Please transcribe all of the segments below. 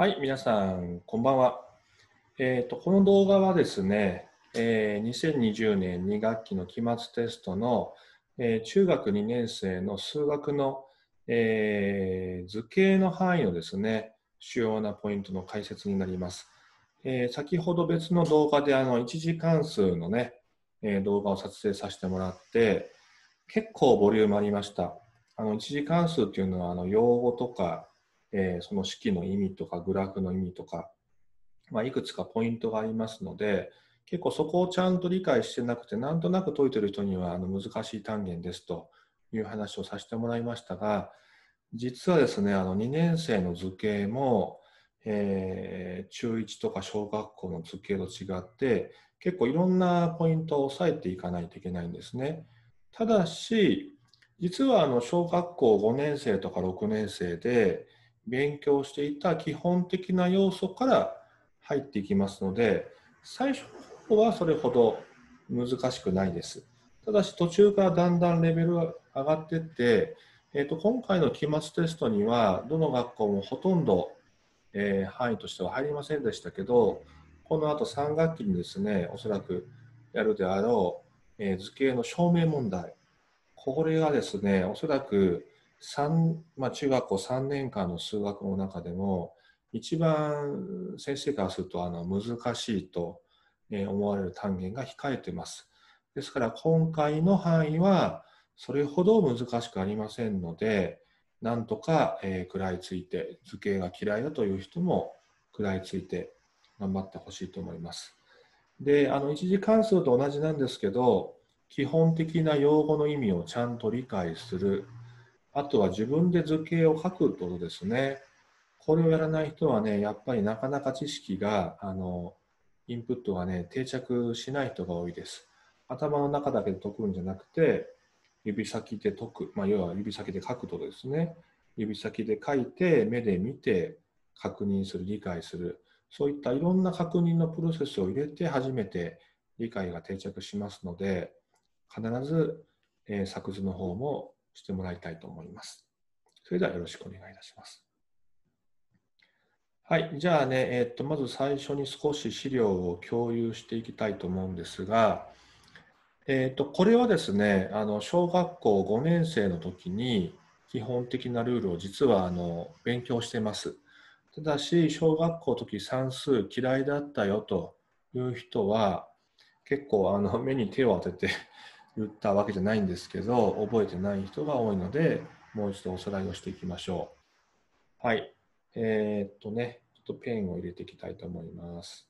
はい、皆さん、こんばんは。えーと、この動画はですね、えー、2020年2学期の期末テストの、えー、中学2年生の数学の、え、図形の範囲のですね、主要なポイントの解説になります。え、先ほど別の動画であの一次関数のね、え、動画を撮影させてもらって、結構ボリュームありました。あの一次関数っていうのはあの用語とか、えー、その式の意味とかグラフの意味とか、まあ、いくつかポイントがありますので、結構そこをちゃんと理解してなくて、なんとなく解いてる人にはあの難しい単元ですという話をさせてもらいましたが、実はですね、あの2年生の図形も、えー、中1とか小学校の図形と違って、結構いろんなポイントを押さえていかないといけないんですね。ただし、実はあの小学校5年生とか6年生で勉強していた基本的な要素から入っていきますので、最初の方はそれほど難しくないです。ただし途中からだんだんレベルが上がっていって、えー、と今回の期末テストにはどの学校もほとんど、えー、範囲としては入りませんでしたけど、この後3学期にですね、おそらくやるであろう、えー、図形の証明問題。これがですね、おそらく3、まあ、中学校3年間の数学の中でも、一番先生からするとあの難しいと思われる単元が控えてます。ですから今回の範囲はそれほど難しくありませんので、なんとか、え食らいついて、図形が嫌いだという人も食らいついて頑張ってほしいと思います。で、あの一次関数と同じなんですけど、基本的な用語の意味をちゃんと理解する。あとは自分で図形を書くことですね。これをやらない人はね、やっぱりなかなか知識が、あの、インプットがね、定着しない人が多いです。頭の中だけで解くんじゃなくて、指先で解く、まあ、要は指先で書くとですね。指先で書いて、目で見て、確認する、理解する。そういったいろんな確認のプロセスを入れて初めて理解が定着しますので、必ず、えー、作図の方もしてもらいたいと思います。それではよろしくお願いいたします。はい、じゃあね、えー、っとまず最初に少し資料を共有していきたいと思うんですが、えー、っとこれはですね、あの小学校5年生の時に基本的なルールを実はあの勉強してます。ただし、小学校の時算数嫌いだったよという人は、結構あの目に手を当てて言ったわけじゃないんですけど、覚えてない人が多いので、もう一度おさらいをしていきましょう。はい。えー、っとね、ちょっとペンを入れていきたいと思います。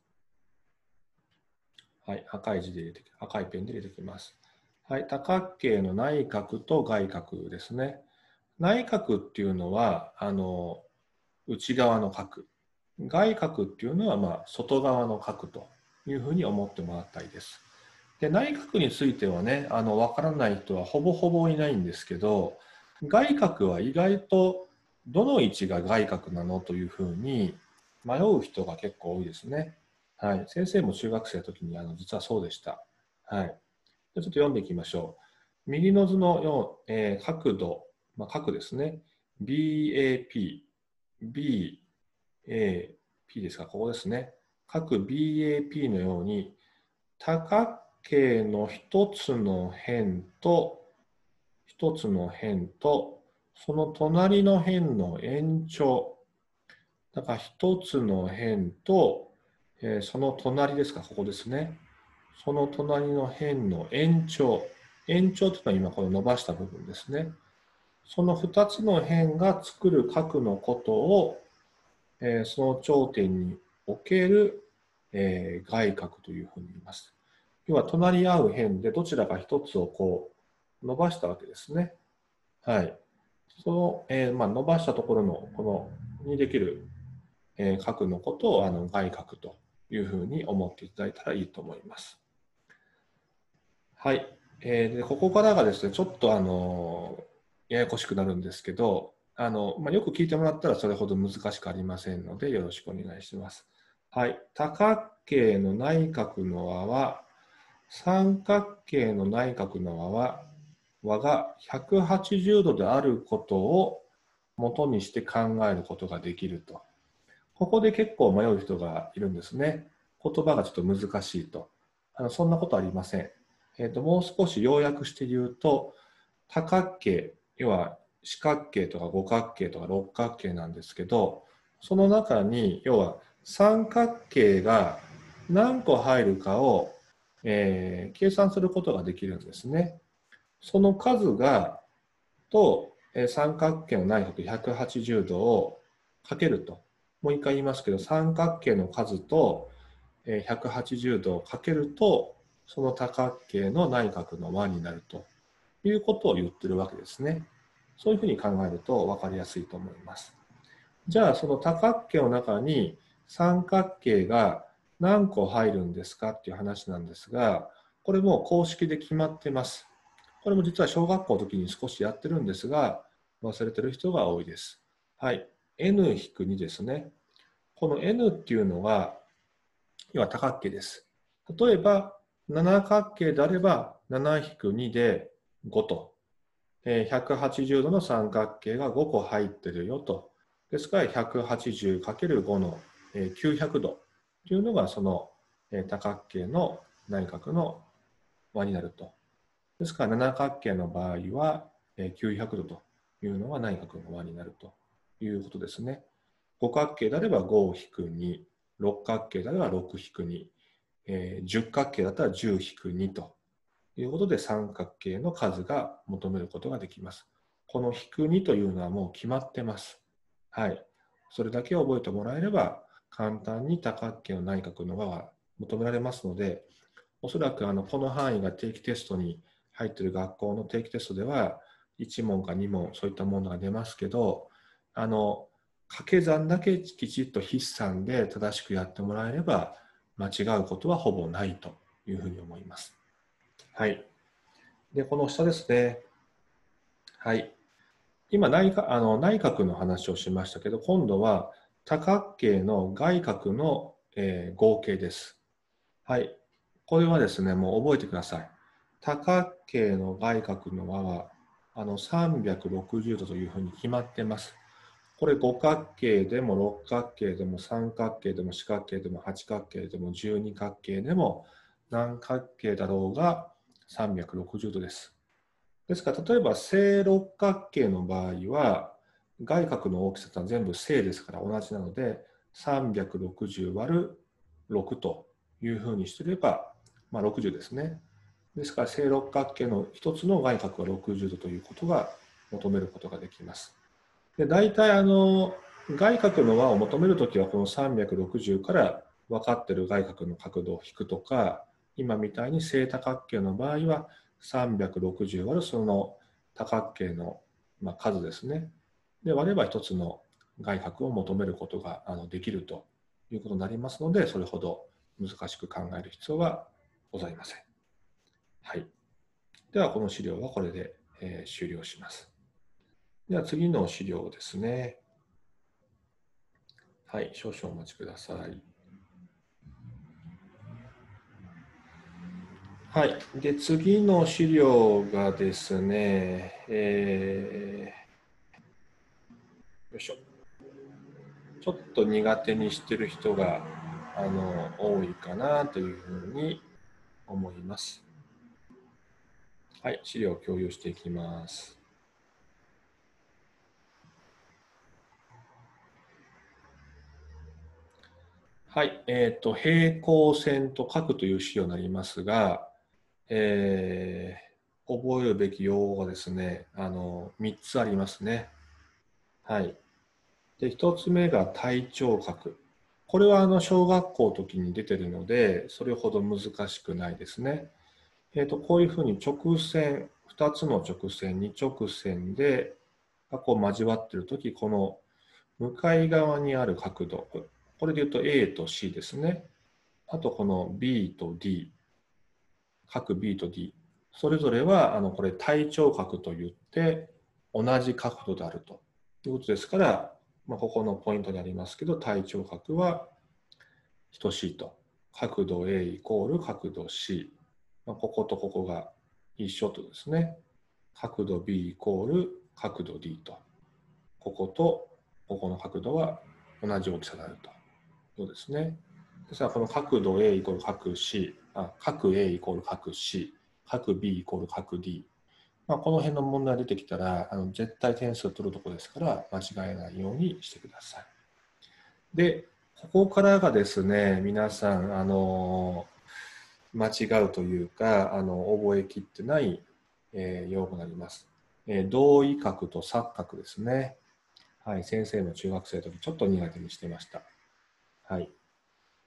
はい、赤い字で入れて、赤いペンで入れていきます。はい、多角形の内角と外角ですね。内角っていうのは、あの、内側の角。外角っていうのは、まあ、外側の角というふうに思ってもらったいです。で、内角についてはね、あの、わからない人はほぼほぼいないんですけど、外角は意外とどの位置が外角なのというふうに迷う人が結構多いですね。はい。先生も中学生の時にあの実はそうでした。はい。ちょっと読んでいきましょう。右の図のよう、えー、角度、まあ、角ですね。BAP、B、A、P ですか、ここですね。角 BAP のように、多角形の一つの辺と、一つの辺と、その隣の辺の延長。だから一つの辺と、えー、その隣ですか、ここですね。その隣の辺の延長。延長というのは今これ伸ばした部分ですね。その2つの辺が作る角のことを、えー、その頂点における、えー、外角というふうに言います。要は隣り合う辺でどちらか一つをこう伸ばしたわけですね。はい。その、えー、まあ、伸ばしたところのこのにできる、えー、角のことをあの外角というふうに思っていただいたらいいと思います。はい。えー、でここからがですね、ちょっとあのややこしくなるんですけど、あのまあ、よく聞いてもらったらそれほど難しくありませんので、よろしくお願いします。はい。多角形の内角の和は、三角形の内角の和は、和が180度であることを元にして考えることができると。ここで結構迷う人がいるんですね。言葉がちょっと難しいと。あのそんなことありません。えーと、もう少し要約して言うと、多角形、要は四角形とか五角形とか六角形なんですけど、その中に要は三角形が何個入るかを、えー、計算することができるんですね。その数がと、えー、三角形の内角180度をかけると。もう一回言いますけど、三角形の数と、えー、180度をかけると、その多角形の内角の和になるということを言ってるわけですね。そういうふうに考えると分かりやすいと思います。じゃあその多角形の中に三角形が何個入るんですかっていう話なんですが、これも公式で決まってます。これも実は小学校の時に少しやってるんですが、忘れてる人が多いです。はい。n-2 ですね。この n っていうのは、要は多角形です。例えば、七角形であれば、7-2で5と。180度の三角形が5個入ってるよと。ですから、180×5 の900度というのが、その多角形の内角の和になると。ですから、七角形の場合は900度というのは内角の和になるということですね。五角形であれば5-2、六角形であれば6-2、えー、十角形だったら10-2ということで三角形の数が求めることができます。この引く2というのはもう決まってます。はい。それだけ覚えてもらえれば簡単に多角形の内角の和が求められますので、おそらくあのこの範囲が定期テストに入っている学校の定期テストでは1問か2問そういったものが出ますけど、あの掛け算だけきちっと筆算で正しくやってもらえれば間違うことはほぼないというふうに思います。はい。で、この下ですね。はい。今内あの、内角の話をしましたけど、今度は多角形の外角の、えー、合計です。はい。これはですね、もう覚えてください。多角形の外角の和はあの360度というふうに決まってます。これ五角形でも六角形でも三角形でも四角形でも八角形でも十二角形でも何角形だろうが360度です。ですから例えば正六角形の場合は外角の大きさは全部正ですから同じなので360割る6というふうにしてれば、まあ、60ですね。ですから正六角形の一つの外角は60度ということが求めることができます。で大体あの外角の和を求めるときはこの360から分かっている外角の角度を引くとか今みたいに正多角形の場合は360割るその多角形の、ま、数ですねで割れば一つの外角を求めることがあのできるということになりますのでそれほど難しく考える必要はございません。はい、ではこの資料はこれで、えー、終了します。では次の資料ですね。はい、少々お待ちください。はい、で次の資料がですね、えー、いしょ。ちょっと苦手にしてる人があの多いかなというふうに思います。はい、資料を共有していきます。はい、えっ、ー、と、平行線と書くという資料になりますが、えー、覚えるべき用語がですね、あの、3つありますね。はい。で、1つ目が体調角。これはあの小学校の時に出てるので、それほど難しくないですね。え、ー、と、こういうふうに直線、2つの直線、2直線で、こう交わってる時、この向かい側にある角度、これで言うと A と C ですね。あとこの B と D、各 B と D、それぞれはあのこれ対頂角といって同じ角度であるということですから、まあ、ここのポイントにありますけど、対頂角は等しいと。角度 A イコール角度 C。まあ、こことここが一緒とですね。角度 B イコール角度 D と。こことここの角度は同じ大きさになると。そうですね。ですから、この角度 A イコール角 C、あ角 A イコール角 C、角 B イコール角 D。まあ、この辺の問題が出てきたら、あの絶対点数を取るとこですから、間違えないようにしてください。で、ここからがですね、皆さん、あの間違うというか、あの覚えきってない、えー、用語になります。えー、同位角と錯角ですね。はい、先生の中学生の時ちょっと苦手にしてました。はい。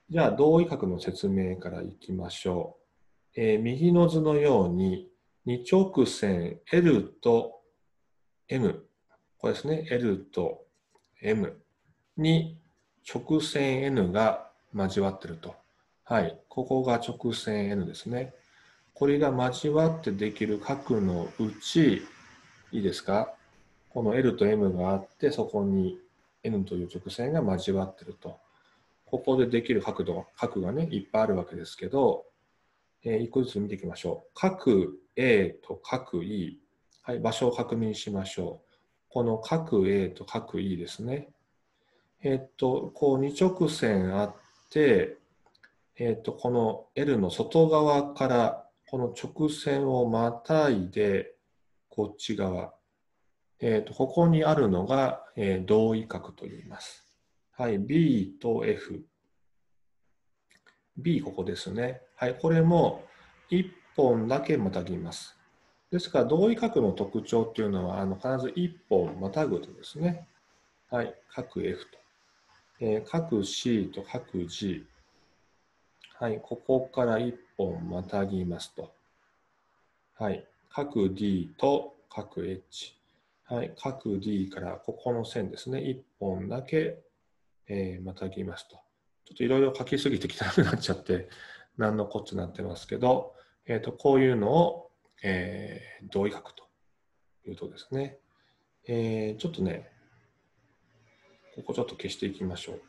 じゃあ、同位角の説明からいきましょう。えー、右の図のように、二直線 L と M、これですね、L と M に直線 N が交わってると。はい、ここが直線 N ですね。これが交わってできる角のうち、いいですか？この L と M があって、そこに N という直線が交わってると。ここでできる角度、角がね、いっぱいあるわけですけど、えー、一個ずつ見ていきましょう。角 A と角 E。はい、場所を確認しましょう。この角 A と角 E ですね。えっと、こう二直線あって、えっと、この L の外側からこの直線をまたいで、こっち側。えっと、ここにあるのが、えー、同位角と言います。はい、B と F。B ここですね。はい、これも1本だけまたぎます。ですから、同位角の特徴っていうのは、あの必ず1本またぐとですね。はい、角 F と。えー、角 C と角 G。はい、ここから1本またぎますと。はい、角 D と角 H。はい、角 D からここの線ですね、1本だけ、えー、またぎますと。ちょっといろいろ書きすぎて汚くなっちゃって、何のこっちゃなってますけど、えーと、こういうのを、えー、同意角というとですね、えー、ちょっとね、ここちょっと消していきましょう。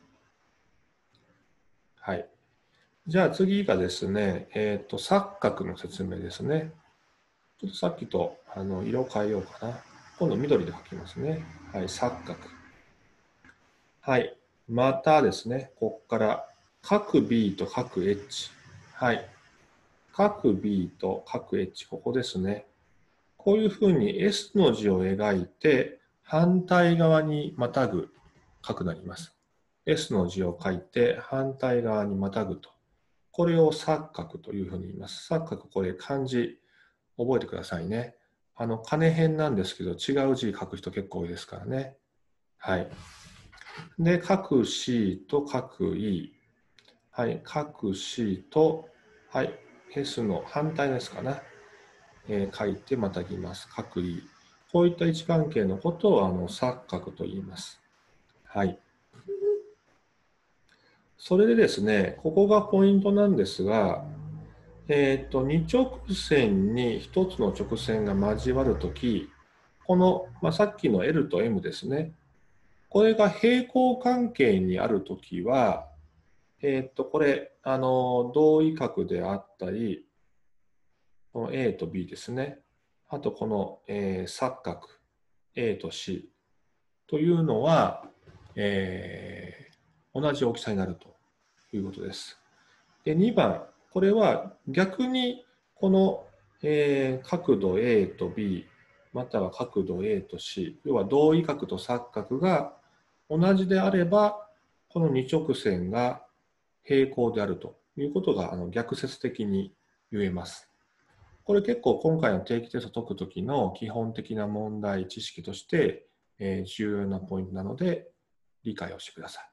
はい。じゃあ次がですね、えっ、ー、と、錯角の説明ですね。ちょっとさっきとあの色を変えようかな。今度緑で書きますね。はい、錯角。はい。またですね、ここから角 B と角 H。はい。角 B と角 H、ここですね。こういうふうに S の字を描いて、反対側にまたぐ角なります。S の字を書いて反対側にまたぐと。これを錯角というふうに言います。錯角、これ漢字覚えてくださいね。あの、金編なんですけど、違う字書く人結構多いですからね。はい。で、角 C と角 E。はい。角 C と、はい。S の反対ですかな。えー、書いてまたぎます。角 E。こういった位置関係のことをあの錯角と言います。はい。それでですね、ここがポイントなんですが、えっ、ー、と、二直線に一つの直線が交わるとき、この、まあ、さっきの L と M ですね。これが平行関係にあるときは、えっ、と、これ、あの、同位角であったり、この A と B ですね。あと、この、えー、錯角 A と C というのは、えー、同じ大きさになるということです。で2番、これは逆にこの、えー、角度 A と B または角度 A と C 要は同位角と錯角が同じであればこの二直線が平行であるということがあの逆説的に言えます。これ結構今回の定期テスト解くときの基本的な問題知識として、え、重要なポイントなので理解をしてください。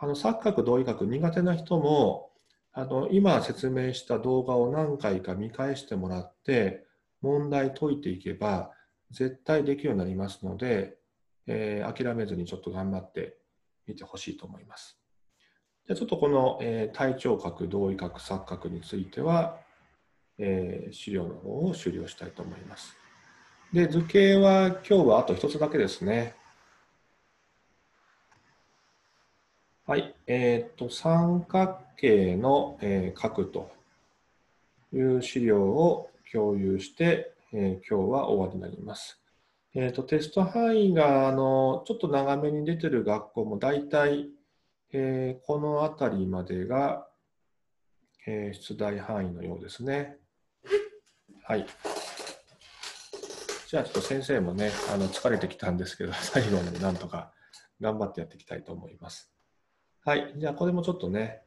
あの、錯角同位角苦手な人も、あの、今説明した動画を何回か見返してもらって、問題解いていけば、絶対できるようになりますので、えー、諦めずにちょっと頑張ってみてほしいと思います。じゃちょっとこの、えー、対頂角、同位角、錯角については、えー、資料の方を終了したいと思います。で、図形は今日はあと一つだけですね。はい、えっ、ー、と、三角形の、えー、角という資料を共有して、えー、今日は終わりになります。えっ、ー、と、テスト範囲が、あの、ちょっと長めに出てる学校も大体、えー、この辺りまでが、えー、出題範囲のようですね。はい。じゃあちょっと先生もね、あの疲れてきたんですけど、最後までなんとか頑張ってやっていきたいと思います。はい。じゃあこれもちょっとね、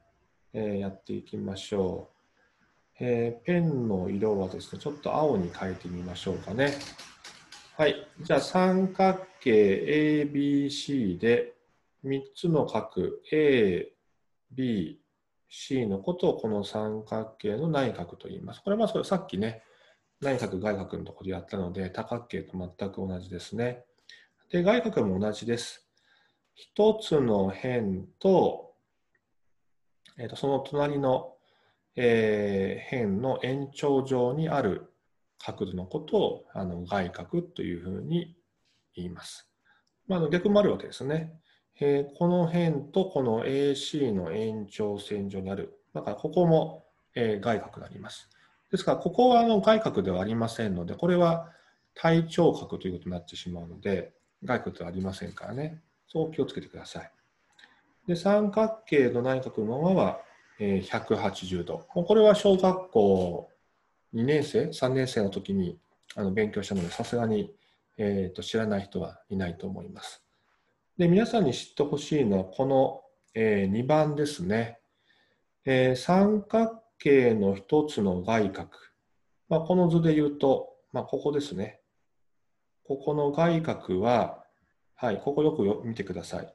えー、やっていきましょう。えー、ペンの色はですね、ちょっと青に変えてみましょうかね。はい。じゃあ三角形 ABC で3つの角 A、B、C のことをこの三角形の内角と言います。これはまあさっきね、内角外角のところでやったので、多角形と全く同じですね。で、外角も同じです。一つの辺と、えー、とその隣の、えー、辺の延長上にある角度のことをあの外角というふうに言います。まあ、逆もあるわけですね。えー、この辺とこの AC の延長線上にある。だからここも、えー、外角になります。ですから、ここはあの外角ではありませんので、これは対頂角ということになってしまうので、外角ではありませんからね。そう気をつけてください。で、三角形の内角のままはえ180度。これは小学校2年生、3年生の時にあの勉強したので、さすがに、えーと、知らない人はいないと思います。で、皆さんに知ってほしいのは、この、えー、2番ですね。えー、三角形の一つの外角。まあ、この図で言うと、まあ、ここですね。ここの外角は、はい、ここよくよ見てください。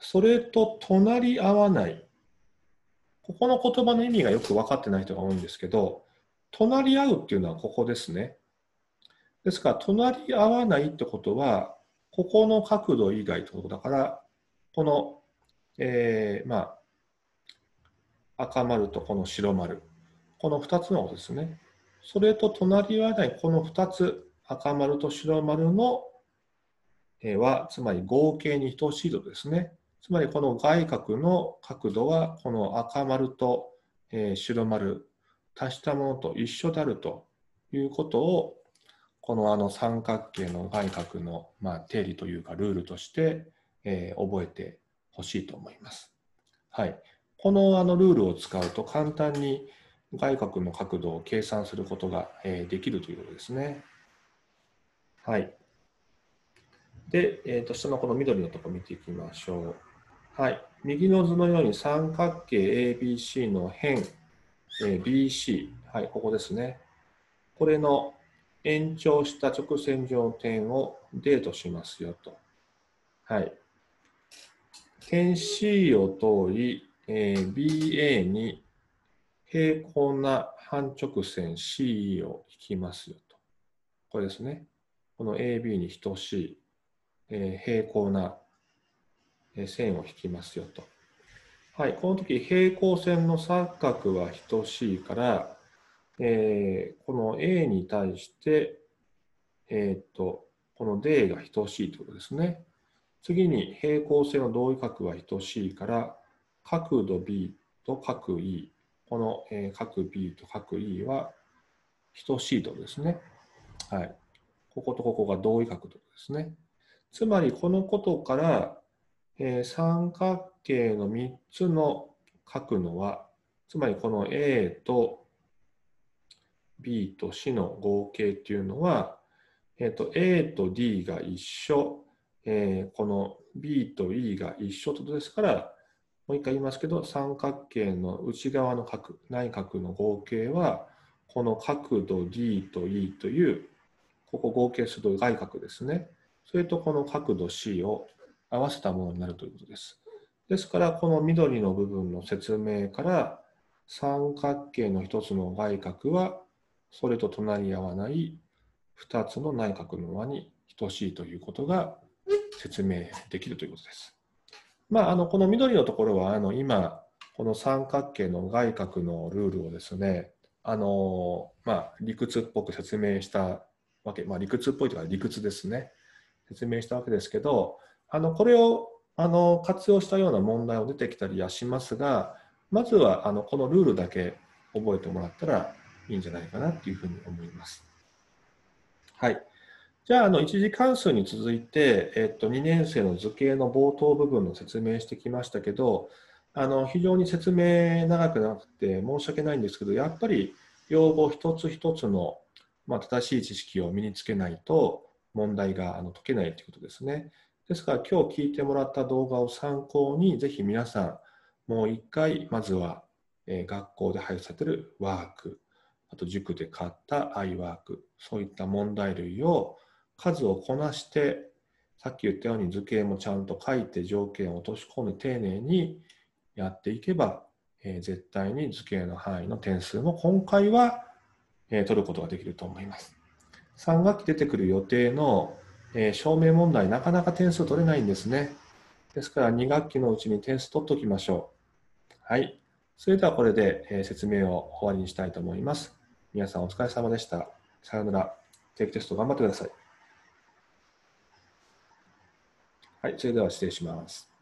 それと隣り合わない。ここの言葉の意味がよく分かってない人が多いんですけど、隣り合うっていうのはここですね。ですから、隣り合わないってことは、ここの角度以外ってことだから、この、えー、まあ、赤丸とこの白丸、この2つのですね、それと隣り合わないこの2つ、赤丸と白丸のは、つまり合計に等しいとですね。つまりこの外角の角度は、この赤丸と白丸、足したものと一緒であるということを、このあの三角形の外角のま定理というかルールとして、えー、覚えてほしいと思います。はい。このあのルールを使うと簡単に外角の角度を計算することがえできるということですね。はい。で、えー、と下のこの緑のとこ見ていきましょう。はい。右の図のように三角形 ABC の辺、えー、BC、はい、ここですね。これの延長した直線上の点をデートしますよと。はい。点 C を通り、えー、BA に平行な半直線 CE を引きますよと。これですね。この AB に等しい、えー、平行な線を引きますよと。はい、この時平行線の三角は等しいから、えー、この A に対して、えー、っと、この D が等しいということですね。次に平行線の同位角は等しいから、角度 B と角 E、この、えー、角 B と角 E は等しいとですね。はい。こことここが同位角度ですね。つまりこのことから、えー、三角形の3つの角のは、つまりこの A と B と C の合計っていうのは、えーと、A と D が一緒、えー、この B と E が一緒ということですから、もう一回言いますけど、三角形の内側の角、内角の合計は、この角度 D と E という、ここ合計すると外角ですね。それとこの角度 C を合わせたものになるということです。ですから、この緑の部分の説明から、三角形の一つの外角は、それと隣り合わない2つの内角の和に等しいということが説明できるということです。まあ、あのこの緑のところはあの今この三角形の外角のルールをですねあの、まあ、理屈っぽく説明したわけ、まあ、理屈っぽいというか理屈ですね説明したわけですけどあのこれをあの活用したような問題を出てきたりはしますがまずはあのこのルールだけ覚えてもらったらいいんじゃないかなというふうに思います。はい。じゃあ、あの、一次関数に続いて、えっと、2年生の図形の冒頭部分の説明してきましたけど、あの、非常に説明長くなくて申し訳ないんですけど、やっぱり用語一つ一つの、まあ、正しい知識を身につけないと問題があの解けないということですね。ですから今日聞いてもらった動画を参考に、ぜひ皆さん、もう一回、まずは、えー、学校で配布されているワーク、と塾で買った i ワーク、そういった問題類を数をこなして、さっき言ったように図形もちゃんと書いて条件を落とし込んで丁寧にやっていけば、えー、絶対に図形の範囲の点数も今回は、えー、取ることができると思います。3学期出てくる予定の、えー、証明問題、なかなか点数取れないんですね。ですから2学期のうちに点数取っておきましょう。はい。それではこれで、え説明を終わりにしたいと思います。皆さんお疲れ様でした。さようなら。定期テスト頑張ってください。はい、それでは失礼します。